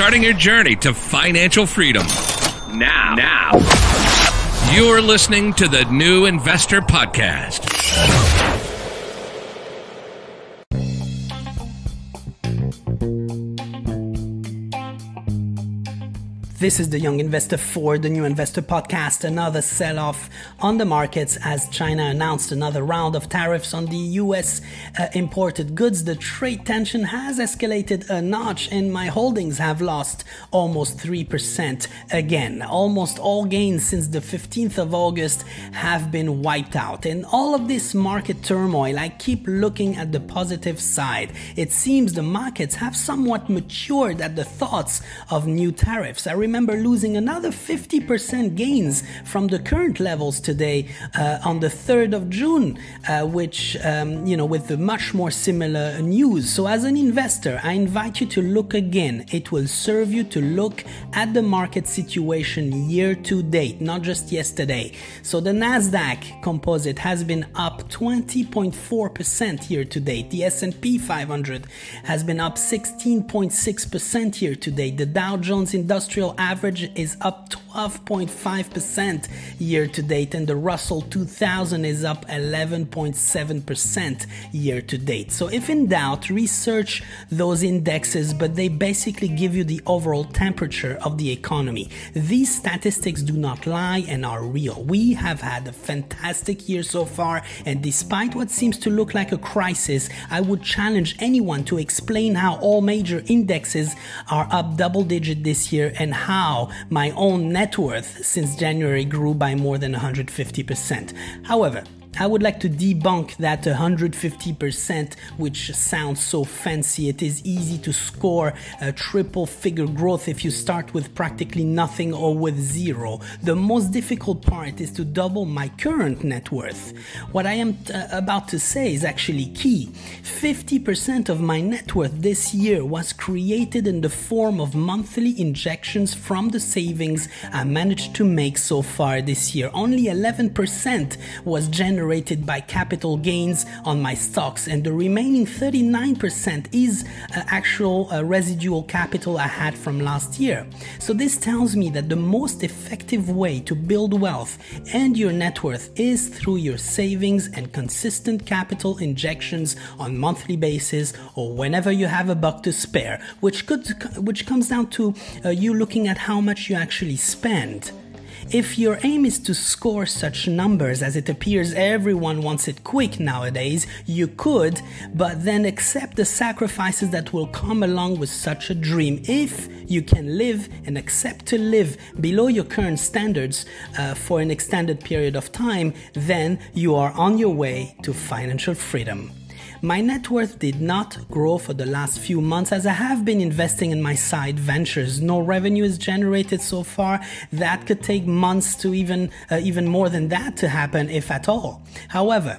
starting your journey to financial freedom. Now, now, you're listening to the New Investor Podcast. This is the Young Investor for the New Investor Podcast. Another sell off on the markets as China announced another round of tariffs on the US uh, imported goods. The trade tension has escalated a notch, and my holdings have lost almost 3% again. Almost all gains since the 15th of August have been wiped out. In all of this market turmoil, I keep looking at the positive side. It seems the markets have somewhat matured at the thoughts of new tariffs. I remember losing another 50% gains from the current levels today uh, on the 3rd of June, uh, which, um, you know, with the much more similar news. So, as an investor, I invite you to look again. It will serve you to look at the market situation year to date, not just yesterday. So, the NASDAQ composite has been up 20.4% year to date. The S&P 500 has been up 16.6% year to date. The Dow Jones Industrial average is up 12.5% year to date, and the Russell 2000 is up 11.7% year to date. So, if in doubt, research those indexes, but they basically give you the overall temperature of the economy. These statistics do not lie and are real. We have had a fantastic year so far, and despite what seems to look like a crisis, I would challenge anyone to explain how all major indexes are up double digit this year and how my own net worth since January grew by more than 150%. However, I would like to debunk that 150%, which sounds so fancy. It is easy to score a triple figure growth if you start with practically nothing or with zero. The most difficult part is to double my current net worth. What I am t- uh, about to say is actually key. 50% of my net worth this year was created in the form of monthly injections from the savings I managed to make so far this year. Only 11% was generated generated by capital gains on my stocks, and the remaining 39% is uh, actual uh, residual capital I had from last year. So, this tells me that the most effective way to build wealth and your net worth is through your savings and consistent capital injections on monthly basis or whenever you have a buck to spare, which could which comes down to uh, you looking at how much you actually spend. If your aim is to score such numbers as it appears everyone wants it quick nowadays, you could, but then accept the sacrifices that will come along with such a dream. If you can live and accept to live below your current standards uh, for an extended period of time, then you are on your way to financial freedom. My net worth did not grow for the last few months as I have been investing in my side ventures. No revenue is generated so far. That could take months to even uh, even more than that to happen if at all. However,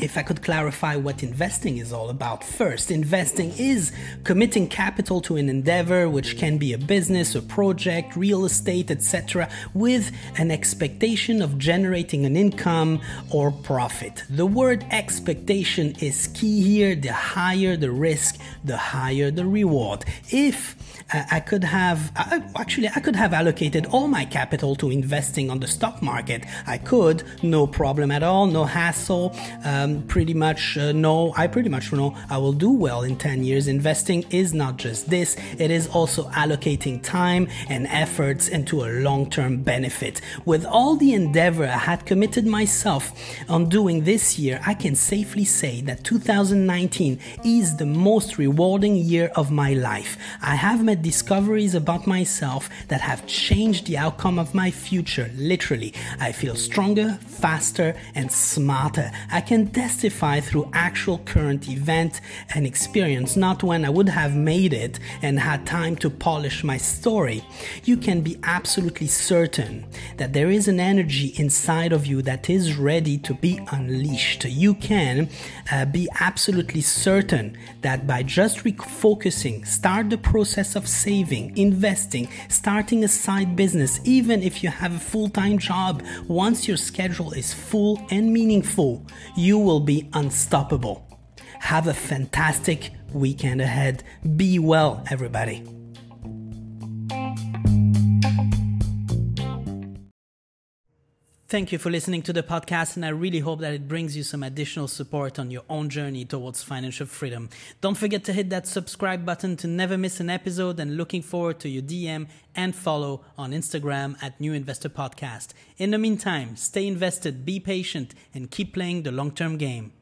if I could clarify what investing is all about first, investing is committing capital to an endeavor, which can be a business, a project, real estate, etc., with an expectation of generating an income or profit. The word expectation is key here. The higher the risk, the higher the reward. If I could have, uh, actually, I could have allocated all my capital to investing on the stock market. I could, no problem at all, no hassle. Um, pretty much uh, I pretty much know I will do well in 10 years. Investing is not just this, it is also allocating time and efforts into a long term benefit. With all the endeavor I had committed myself on doing this year, I can safely say that 2019 is the most rewarding year of my life. I have made discoveries about myself that have changed the outcome of my future, literally. I feel stronger, faster, and smarter. I can testify through actual current event and experience, not when I would have made it and had time to polish my story. You can be absolutely certain that there is an energy inside of you that is ready to be unleashed. You can uh, be absolutely certain that by just refocusing, start the process of saving, investing, starting a side business, even if you have a full time job, once your schedule is full and meaningful, you will be unstoppable. Have a fantastic weekend ahead. Be well, everybody. Thank you for listening to the podcast, and I really hope that it brings you some additional support on your own journey towards financial freedom. Don't forget to hit that subscribe button to never miss an episode, and looking forward to your DM and follow on Instagram at New Investor Podcast. In the meantime, stay invested, be patient, and keep playing the long term game.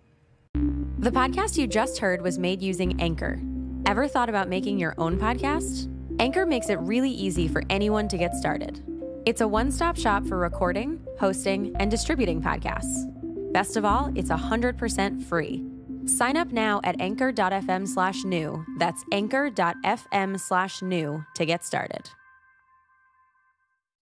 The podcast you just heard was made using Anchor. Ever thought about making your own podcast? Anchor makes it really easy for anyone to get started. It's a one stop shop for recording, hosting, and distributing podcasts. Best of all, it's 100% free. Sign up now at anchor.fm slash new. That's anchor.fm slash new to get started.